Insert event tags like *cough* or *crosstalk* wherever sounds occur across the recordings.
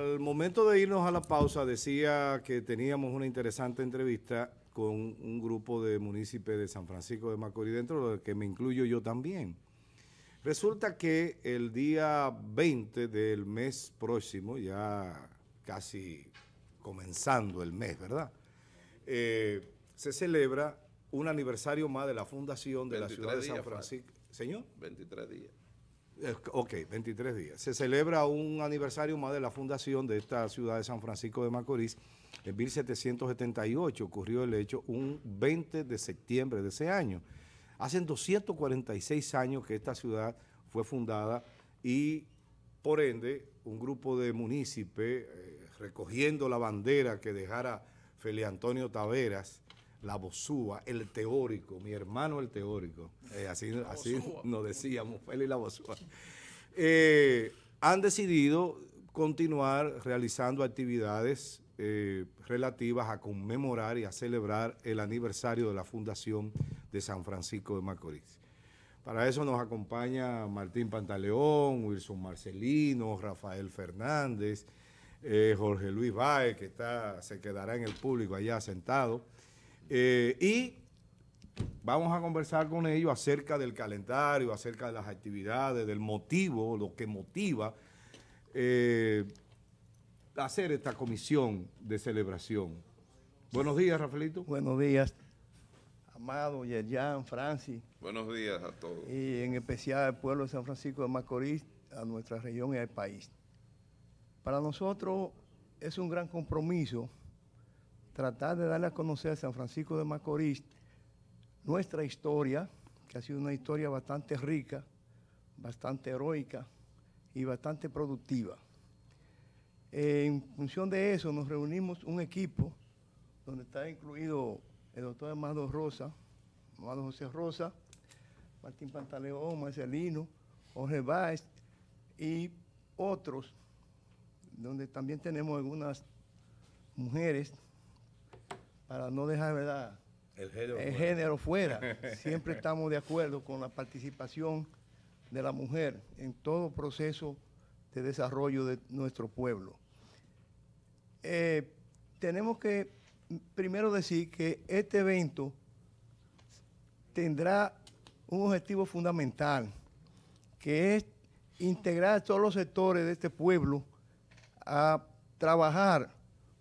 Al momento de irnos a la pausa decía que teníamos una interesante entrevista con un grupo de municipios de San Francisco de Macorís, dentro de que me incluyo yo también. Resulta que el día 20 del mes próximo, ya casi comenzando el mes, ¿verdad? Eh, se celebra un aniversario más de la fundación de la ciudad de San Francisco. ¿Señor? 23 días. Eh, ok, 23 días. Se celebra un aniversario más de la fundación de esta ciudad de San Francisco de Macorís. En 1778 ocurrió el hecho un 20 de septiembre de ese año. Hacen 246 años que esta ciudad fue fundada y por ende un grupo de municipios eh, recogiendo la bandera que dejara Feli Antonio Taveras, la Bozúa, el teórico, mi hermano el teórico, eh, así, así nos decíamos, Feli la Bozúa, eh, han decidido continuar realizando actividades relativas a conmemorar y a celebrar el aniversario de la fundación de San Francisco de Macorís. Para eso nos acompaña Martín Pantaleón, Wilson Marcelino, Rafael Fernández, eh, Jorge Luis Baez, que está, se quedará en el público allá sentado. Eh, y vamos a conversar con ellos acerca del calendario, acerca de las actividades, del motivo, lo que motiva eh, hacer esta comisión de celebración. Buenos días, Rafaelito. Buenos días. Amado, Yerjan, Francis. Buenos días a todos. Y en especial al pueblo de San Francisco de Macorís, a nuestra región y al país. Para nosotros es un gran compromiso tratar de darle a conocer a San Francisco de Macorís nuestra historia, que ha sido una historia bastante rica, bastante heroica y bastante productiva. En función de eso nos reunimos un equipo donde está incluido el doctor Amado Rosa, Amado José Rosa, Martín Pantaleón, Marcelino, Jorge Báez y otros, donde también tenemos algunas mujeres, para no dejar ¿verdad? el, género, fuera. *laughs* Siempre estamos de acuerdo con la participación de la mujer en todo proceso de desarrollo de nuestro pueblo. Eh, tenemos que primero decir que este evento tendrá un objetivo fundamental, que es integrar a todos los sectores de este pueblo a trabajar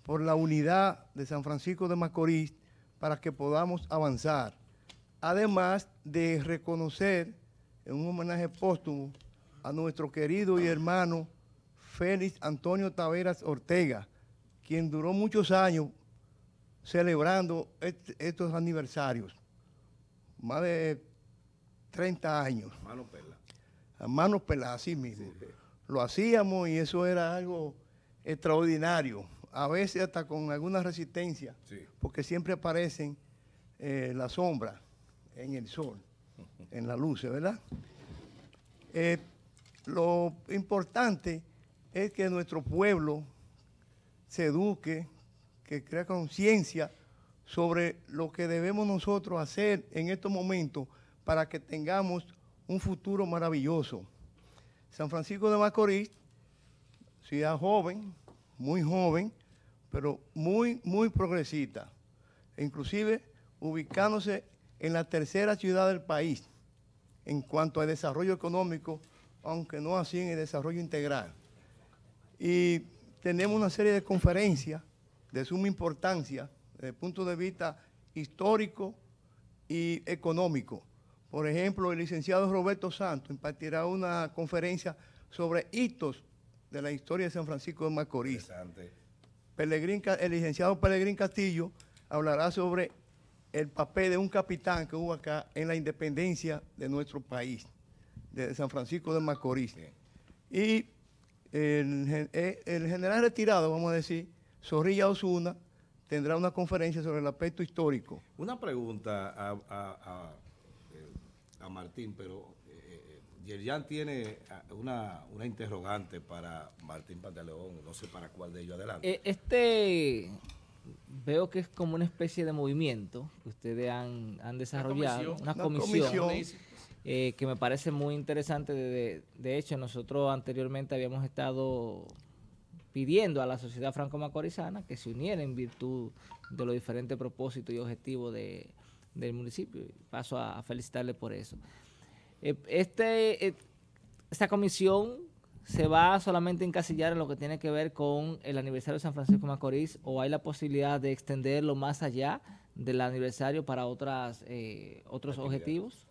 por la unidad de San Francisco de Macorís para que podamos avanzar. Además de reconocer en un homenaje póstumo a nuestro querido y hermano Félix Antonio Taveras Ortega, quien duró muchos años celebrando estos aniversarios. Más de 30 años. A mano pela. A mano pela, así mismo. Lo hacíamos y eso era algo extraordinario. A veces hasta con alguna resistencia, porque siempre aparecen eh, las sombras en el sol, en la luz, ¿verdad? Eh, lo importante es que nuestro pueblo se eduque, que crea conciencia sobre lo que debemos nosotros hacer en estos momentos para que tengamos un futuro maravilloso. San Francisco de Macorís, ciudad joven, muy joven, pero muy, muy progresista, inclusive ubicándose en la tercera ciudad del país en cuanto al desarrollo económico, aunque no así en el desarrollo integral. Y tenemos una serie de conferencias de suma importancia desde el punto de vista histórico y económico. Por ejemplo, el licenciado Roberto Santos impartirá una conferencia sobre hitos de la historia de San Francisco de Macorís. El licenciado Pelegrín Castillo hablará sobre el papel de un capitán que hubo acá en la independencia de nuestro país, de San Francisco de Macorís. Y el, eh, el, general retirado, vamos a decir, Zorrilla Osuna, tendrá una conferencia sobre el aspecto histórico. Una pregunta a a Martín, pero eh, Yerjan tiene ah, una, una, interrogante para Martín Pantaleón, no sé para cuál de ellos adelante. Eh, este veo que es como una especie de movimiento que ustedes han, han desarrollado, una comisión, eh, que me parece muy interesante. De, de, hecho, nosotros anteriormente habíamos estado pidiendo a la sociedad franco-macorizana que se uniera en virtud de los diferentes propósitos y objetivos de, del municipio. Paso a, felicitarle por eso. Eh, este, eh, esta comisión se va solamente a encasillar en lo que tiene que ver con el aniversario de San Francisco de Macorís o hay la posibilidad de extenderlo más allá del aniversario para otras eh, otros objetivos?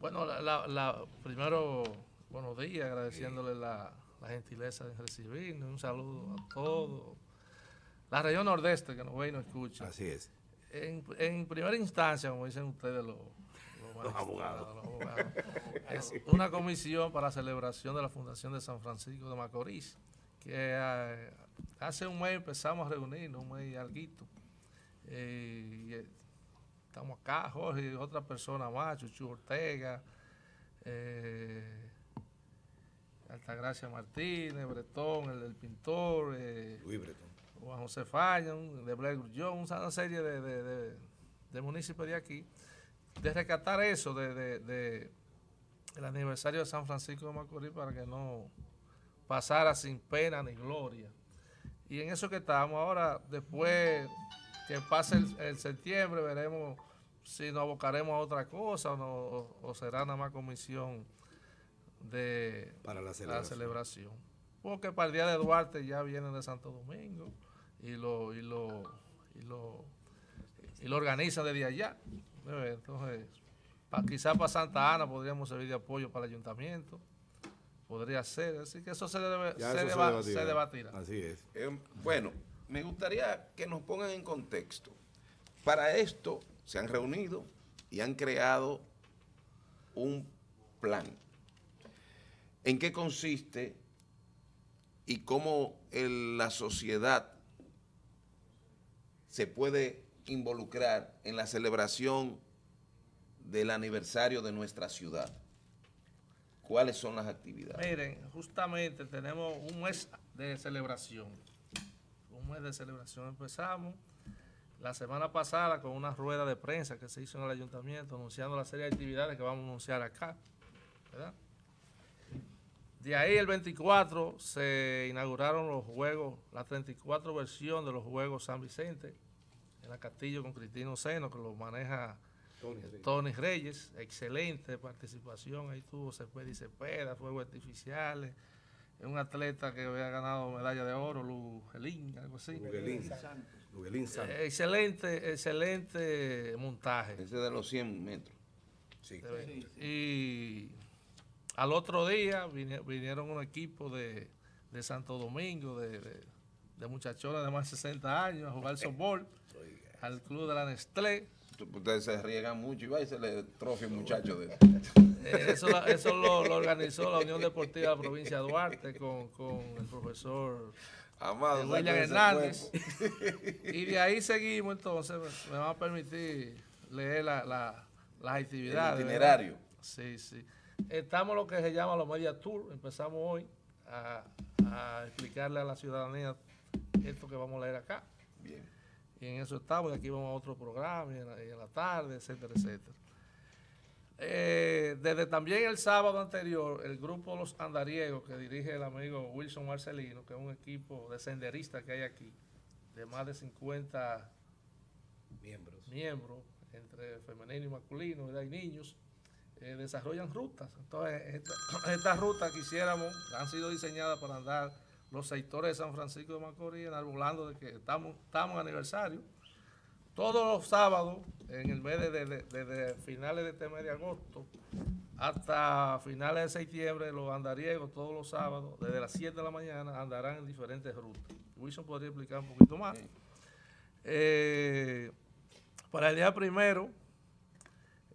Bueno, la, primero, buenos días, agradeciéndole la, gentileza de recibirnos, un saludo a todos. La región nordeste que nos ve y nos escucha. Así es. En, primera instancia, como dicen ustedes los, abogados, es una comisión para la celebración de la Fundación de San Francisco de Macorís, que eh, hace un mes empezamos a reunirnos, un mes y algo. Eh, estamos acá, Jorge y otra persona más, Chuchu Ortega, eh, Altagracia Martínez, Bretón, el, pintor, eh, Juan José Fañón, de Blair Grullón, una serie de, de, de, municipios de aquí, de rescatar eso de, de, el aniversario de San Francisco de Macorís para que no pasara sin pena ni gloria. Y en eso que estamos ahora, después que pase el, septiembre, veremos si nos abocaremos a otra cosa o, será nada más comisión de para la celebración. Porque para el día de Duarte ya vienen de Santo Domingo y lo, y lo, y lo, y lo organizan desde allá. Entonces, quizás para Santa Ana podríamos servir de apoyo para el ayuntamiento. Podría ser, así que eso se, debe, se, debatirá. Así es. Eh, bueno, me gustaría que nos pongan en contexto. Para esto se han reunido y han creado un plan. ¿En qué consiste y cómo la sociedad se puede involucrar en la celebración del aniversario de nuestra ciudad? ¿Cuáles son las actividades? Miren, justamente tenemos un mes de celebración mes de celebración empezamos. La semana pasada con una rueda de prensa que se hizo en el ayuntamiento anunciando la serie de actividades que vamos a anunciar acá. De ahí el 24 se inauguraron los juegos, la 34 versión de los Juegos San Vicente en la Castillo con Cristino Seno, que lo maneja Tony Reyes. Excelente participación, ahí tuvo Cepeda y Cepeda, fuegos artificiales, es un atleta que había ganado medalla de oro, Lugelín, algo así. Lugelín. Eh, excelente, excelente montaje. Ese de los 100 metros. Sí. Y al otro día vinieron un equipo de, Santo Domingo, de, de, muchachones de más de 60 años, a jugar *laughs* softball al club de la Nestlé ustedes se riegan mucho y va y se le trofea un muchacho de eh, eso. eso lo, organizó la Unión Deportiva de la provincia de Duarte con, con el profesor Amado, William Hernández. y de ahí seguimos entonces, me, va a permitir leer la, la, las actividades. El itinerario. Sí, sí. Estamos lo que se llama los Media Tour, empezamos hoy a, a explicarle a la ciudadanía esto que vamos a leer acá. Bien y en eso estamos, y aquí vamos a otro programa, y en la, tarde, etcétera, etcétera. Eh, desde también el sábado anterior, el grupo Los Andariegos, que dirige el amigo Wilson Marcelino, que es un equipo de senderistas que hay aquí, de más de 50 miembros, miembros entre femenino y masculino, y niños, eh, desarrollan rutas. Entonces, *clears throat* estas rutas quisiéramos, han sido diseñadas para andar los sectores de San Francisco de Macorís, enarbolando de que estamos, estamos en aniversario. Todos los sábados, en el mes de, desde finales de este mes de agosto hasta finales de septiembre, los andariegos todos los sábados, desde las 7 de la mañana, andarán en diferentes rutas. Wilson podría explicar un poquito más. Eh, para el día primero,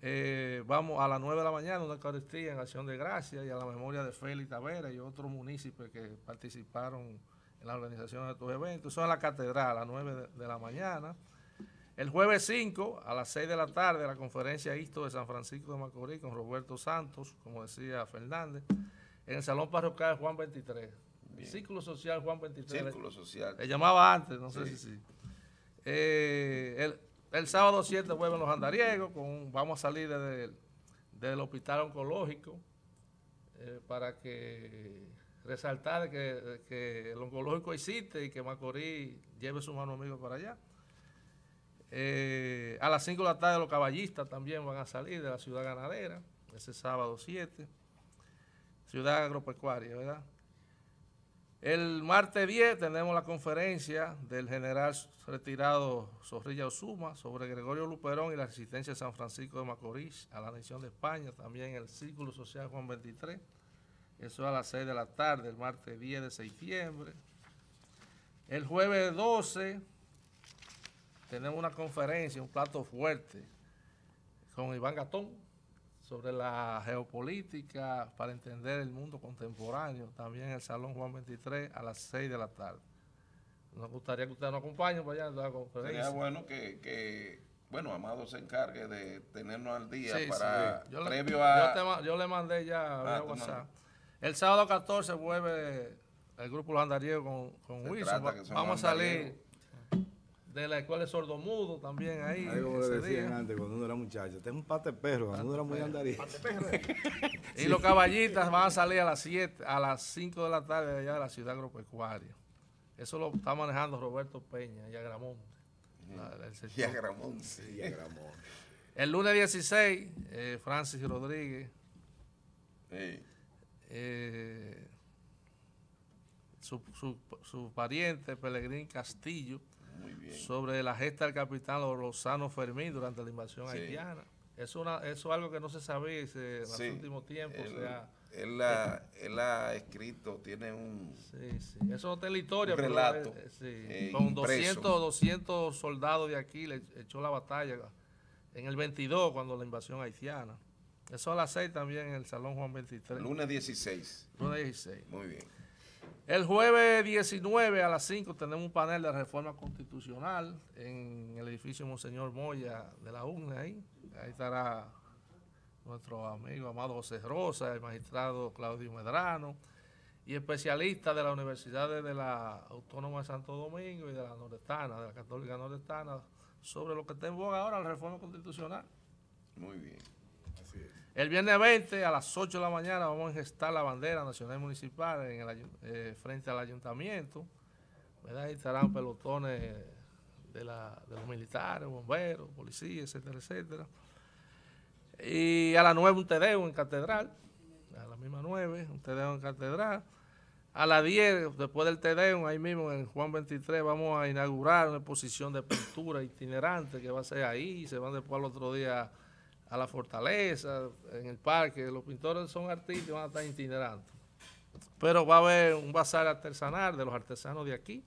eh, vamos a las 9 de la mañana, una Eucaristía en acción de gracia y a la memoria de Félix Tavera y otros municipios que participaron en la organización de estos eventos. Eso en la catedral a las 9 de, la mañana. El jueves 5 a las 6 de la tarde, la conferencia Histo de San Francisco de Macorís con Roberto Santos, como decía Fernández, en el Salón Parroquial Juan 23. Círculo Social Juan 23. Círculo Social. Le llamaba antes, no sé si sí. Eh, el, el sábado 7 vuelven los andariegos, con, vamos a salir desde el, hospital oncológico eh, para que resaltar que, que, el oncológico existe y que Macorís lleve su mano amigo para allá. Eh, a las 5 de la tarde los caballistas también van a salir de la ciudad ganadera, ese sábado 7. Ciudad agropecuaria, ¿verdad? El martes 10 tenemos la conferencia del general retirado Zorrilla Osuma sobre Gregorio Luperón y la resistencia de San Francisco de Macorís a la nación de España, también el Círculo Social Juan 23. Eso a las 6 de la tarde, el martes 10 de septiembre. El jueves 12 tenemos una conferencia, un plato fuerte con Iván Gatón sobre la geopolítica para entender el mundo contemporáneo, también en el Salón Juan 23 a las 6 de la tarde. Nos gustaría que usted nos acompañe para allá la conferencia. Sería bueno que, bueno, Amado se encargue de tenernos al día para Yo previo le, a... Yo, le mandé ya a ah, WhatsApp. El sábado 14 vuelve el grupo Los Andariegos con, con Wilson. Vamos a salir de la escuela de sordomudo también ahí. Ahí como le decían antes cuando uno era muchacho, este es un pate perro, cuando uno era muy andariego. *laughs* y los caballistas van a salir a las 7, a las 5 de la tarde de allá de la ciudad agropecuaria. Eso lo está manejando Roberto Peña y Agramonte. Y Agramonte. El lunes 16, eh, Francis Rodríguez. Eh, su, su, su pariente, Pelegrín Castillo sobre la gesta del capitán Lozano Fermín durante la invasión haitiana. Es una, eso es algo que no se sabía en los últimos tiempos. Él, ha, escrito, tiene un. Sí, sí. Eso en la historia. relato. Eh, con 200, 200 soldados de aquí le echó la batalla en el 22, cuando la invasión haitiana. Eso a las 6 también en el Salón Juan 23. Lunes 16. Lunes 16. Muy bien. El jueves 19 a las 5 tenemos un panel de reforma constitucional en el edificio Monseñor Moya de la UNE ahí. Ahí estará nuestro amigo Amado José Rosa, el magistrado Claudio Medrano y especialistas de la Universidad de la Autónoma de Santo Domingo y de la Nordestana, de la Católica Nordestana, sobre lo que está en boga ahora, la reforma constitucional. Muy bien. El viernes 20 a las 8 de la mañana vamos a gestar la bandera nacional y municipal en el, eh, frente al ayuntamiento. ¿verdad? Ahí estarán pelotones de, los militares, bomberos, policías, etcétera, etcétera. Y a las 9 un tedeo en catedral, a las mismas 9, un tedeo en catedral. A las 10, después del tedeo, ahí mismo en Juan 23, vamos a inaugurar una exposición de pintura itinerante que va a ser ahí, se van después al otro día a la fortaleza, en el parque. Los pintores son artistas van a estar itinerando. Pero va a haber un bazar artesanal de los artesanos de aquí.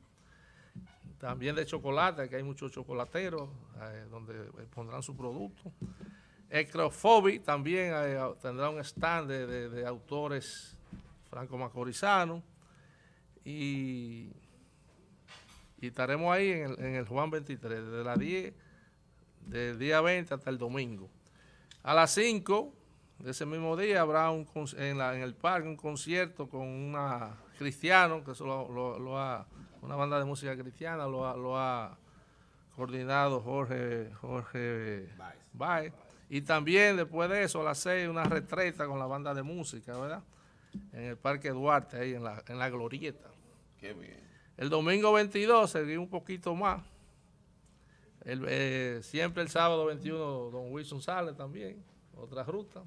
También de chocolate, que hay muchos chocolateros eh, donde pondrán su producto. Ecrofobi también eh, tendrá un stand de, autores franco-macorizanos. Y, y, estaremos ahí en el, en el Juan 23, desde las 10, del día 20 hasta el domingo. A las 5 de ese mismo día habrá un, en, el parque un concierto con una cristiano, que eso lo, ha, una banda de música cristiana, lo ha, lo ha coordinado Jorge, Jorge Baez. Y también después de eso, a las 6, una retreta con la banda de música, ¿verdad? En el Parque Duarte, ahí en la, en la glorieta. Qué bien. El domingo 22 seguí un poquito más eh, siempre el sábado 21 don Wilson sale también, otra ruta.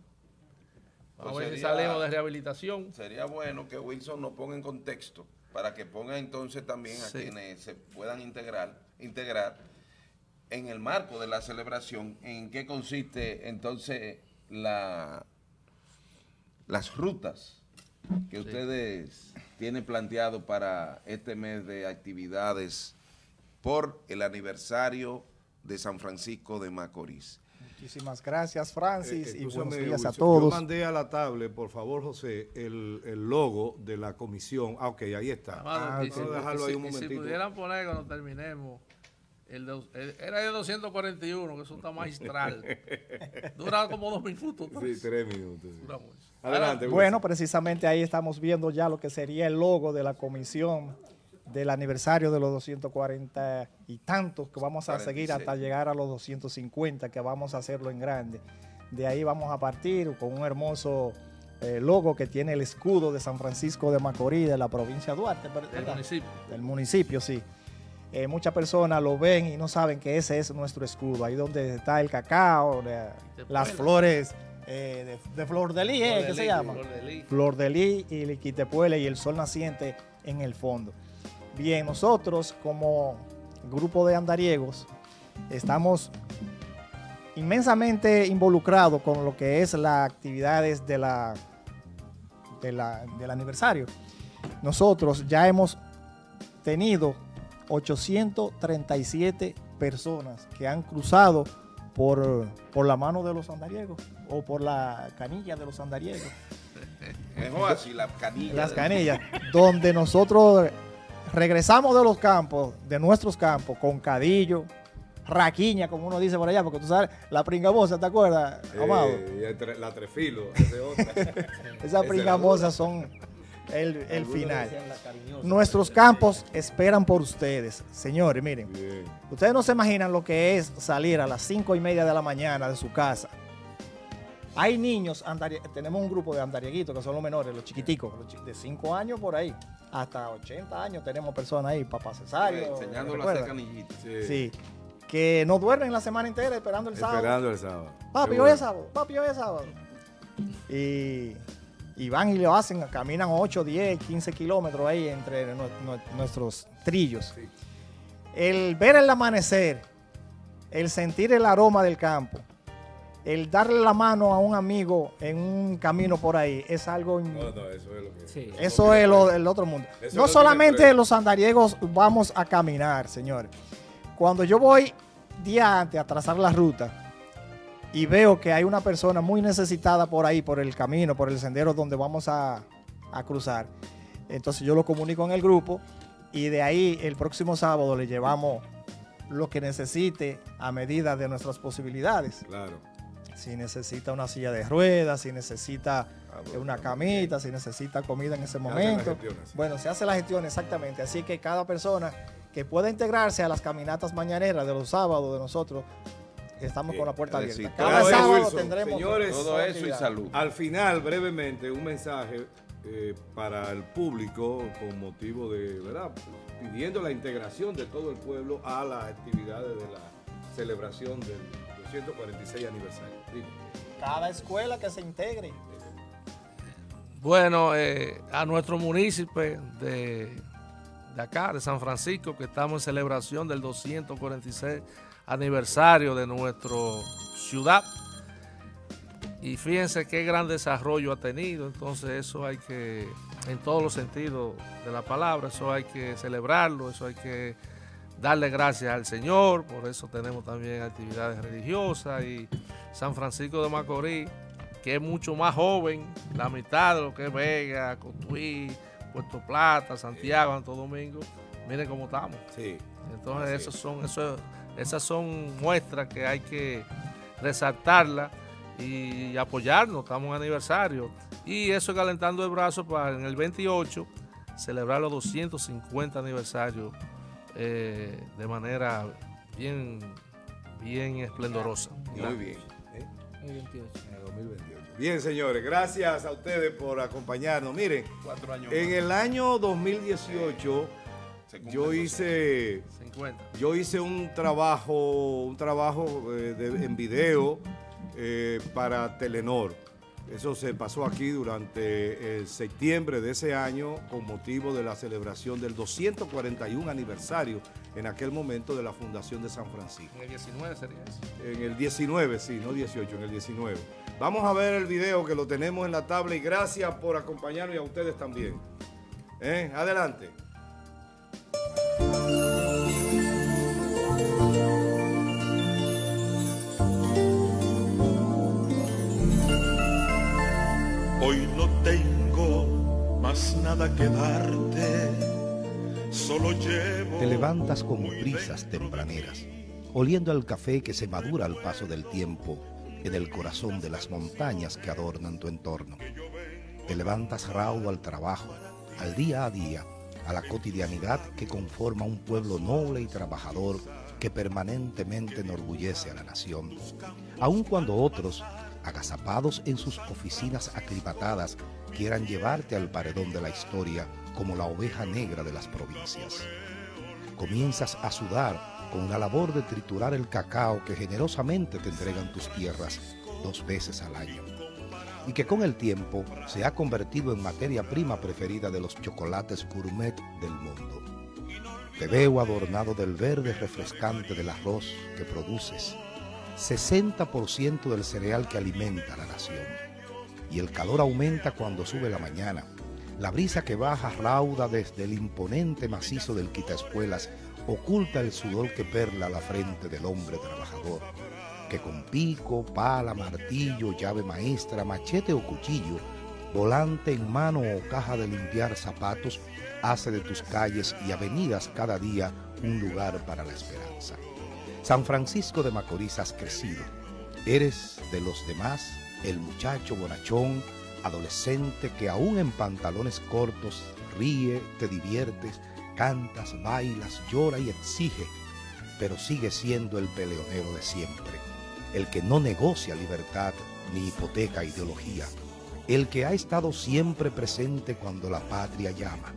Vamos a ver si salimos de rehabilitación. Sería bueno que Wilson nos ponga en contexto para que ponga entonces también a quienes se puedan integrar, integrar en el marco de la celebración, en qué consiste entonces la, las rutas que ustedes tienen planteado para este mes de actividades por el aniversario de San Francisco de Macorís. Muchísimas gracias, Francis, y buenos días a todos. Yo mandé a la tablet, por favor, José, el, logo de la comisión. Ah, ok, ahí está. Ah, dejarlo ahí un momentito. Si pudieran poner cuando terminemos, el era de 241, que eso está magistral. *laughs* Dura como dos minutos. Sí, tres minutos. Adelante. Bueno, precisamente ahí estamos viendo ya lo que sería el logo de la comisión del aniversario de los 240 y tantos que vamos a seguir hasta llegar a los 250, que vamos a hacerlo en grande. De ahí vamos a partir con un hermoso eh, logo que tiene el escudo de San Francisco de Macorís, de la provincia de Duarte. Del municipio. Del municipio, sí. Eh, muchas personas lo ven y no saben que ese es nuestro escudo. Ahí donde está el cacao, las flores de, flor de lis, ¿qué se llama? Flor de lis. Flor de lis y el quitepuele y el sol naciente en el fondo. Bien, nosotros como grupo de andariegos estamos inmensamente involucrados con lo que es las actividades de la, del aniversario. Nosotros ya hemos tenido 837 personas que han cruzado por, por la mano de los andariegos o por la canilla de los andariegos. *laughs* Mejor así, las canillas. Las canillas, donde nosotros regresamos de los campos, de nuestros campos, con cadillo, raquiña, como uno dice por allá, porque tú sabes, la pringamosa, ¿te acuerdas, amado? la trefilo, *laughs* Esas pringamosas son el, final. Nuestros campos esperan por ustedes. Señores, miren, ustedes no se imaginan lo que es salir a las cinco y media de la mañana de su casa. Hay niños, tenemos un grupo de andarieguitos que son los menores, los chiquiticos, de 5 años por ahí, hasta 80 años tenemos personas ahí, papá Cesario. enseñándolo a hacer canillitas. sí que no duermen la semana entera esperando el sábado. Esperando el sábado. Papi, hoy es sábado, papi, hoy es sábado. Y, van y lo hacen, caminan 8, 10, 15 kilómetros ahí entre nuestros trillos. El ver el amanecer, el sentir el aroma del campo, el darle la mano a un amigo en un camino por ahí es algo. No, no, eso es lo que. Sí. Eso es el otro mundo. no solamente los andariegos vamos a caminar, señores. Cuando yo voy día antes a trazar la ruta y veo que hay una persona muy necesitada por ahí, por el camino, por el sendero donde vamos a, cruzar, entonces yo lo comunico en el grupo y de ahí el próximo sábado le llevamos lo que necesite a medida de nuestras posibilidades. Claro. Si necesita una silla de ruedas, si necesita ah, una camita, si necesita comida en ese momento. Bueno, se hace la gestión exactamente. Así que cada persona que pueda integrarse a las caminatas mañaneras de los sábados de nosotros, estamos con la puerta abierta. Cada sábado tendremos todo eso y salud. Al final, brevemente, un mensaje eh, para el público con motivo de, ¿verdad? Pidiendo la integración de todo el pueblo a las actividades de la celebración del 246 aniversario. Cada escuela que se integre. Bueno, eh, a nuestro municipio de de acá, de San Francisco, que estamos en celebración del 246 aniversario de nuestra ciudad. Y fíjense qué gran desarrollo ha tenido, entonces eso hay que, en todos los sentidos de la palabra, eso hay que celebrarlo, eso hay que darle gracias al Señor, por eso tenemos también actividades religiosas y San Francisco de Macorís, que es mucho más joven, la mitad de lo que es Vega, Cotuí, Puerto Plata, Santiago, Santo Domingo, miren cómo estamos. Sí. Entonces esos son, esas son muestras que hay que resaltarlas y apoyarnos, estamos en aniversario. Y eso calentando el brazo para en el 28 celebrar los 250 aniversarios eh, de manera bien, bien esplendorosa. Muy bien. ¿eh? 2028. Bien, señores, gracias a ustedes por acompañarnos. Miren, en el año 2018 yo hice, yo hice un trabajo, un trabajo eh, en video eh, para Telenor. Eso se pasó aquí durante el septiembre de ese año con motivo de la celebración del 241 aniversario en aquel momento de la Fundación de San Francisco. En el 19 sería eso. En el 19, sí, no 18, en el 19. Vamos a ver el video que lo tenemos en la tabla y gracias por acompañarnos y a ustedes también. ¿Eh? Adelante. Nada que darte, solo llevo. Te levantas con prisas tempraneras, oliendo al café que se madura al paso del tiempo en el corazón de las montañas que adornan tu entorno. Te levantas raudo al trabajo, al día a día, a la cotidianidad que conforma un pueblo noble y trabajador que permanentemente enorgullece a la nación, aun cuando otros agazapados en sus oficinas aclimatadas, quieran llevarte al paredón de la historia como la oveja negra de las provincias. Comienzas a sudar con la labor de triturar el cacao que generosamente te entregan tus tierras dos veces al año y que con el tiempo se ha convertido en materia prima preferida de los chocolates gourmet del mundo. Te veo adornado del verde refrescante del arroz que produces, 60% del cereal que alimenta a la nación. Y el calor aumenta cuando sube la mañana. La brisa que baja rauda desde el imponente macizo del quitaespuelas oculta el sudor que perla la frente del hombre trabajador que con pico, pala, martillo, llave maestra, machete o cuchillo, volante en mano o caja de limpiar zapatos, hace de tus calles y avenidas cada día un lugar para la esperanza. San Francisco de Macorís has crecido. Eres de los demás el muchacho bonachón, adolescente que aún en pantalones cortos ríe, te diviertes, cantas, bailas, llora y exige, pero sigue siendo el peleonero de siempre el que no negocia libertad ni hipoteca ideología, el que ha estado siempre presente cuando la patria llama,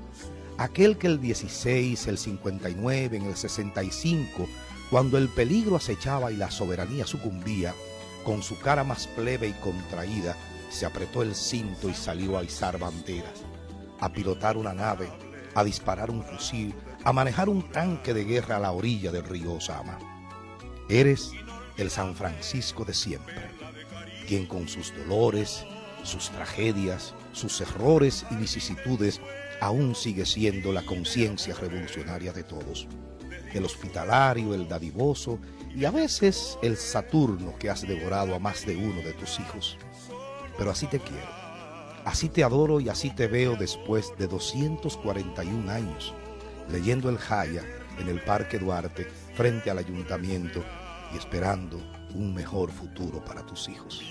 aquel que el 16, el 59, en el 65, cuando el peligro acechaba y la soberanía sucumbía, con su cara más plebe y contraída, se apretó el cinto y salió a izar banderas, a pilotar una nave, a disparar un fusil, a manejar un tanque de guerra a la orilla del río Osama. Eres el San Francisco de siempre, quien con sus dolores, sus tragedias, sus errores y vicisitudes aún sigue siendo la conciencia revolucionaria de todos. El hospitalario, el dadivoso y a veces el Saturno que has devorado a más de uno de tus hijos. Pero así te quiero, así te adoro y así te veo después de 241 años, leyendo el Jaya en el Parque Duarte frente al ayuntamiento y esperando un mejor futuro para tus hijos.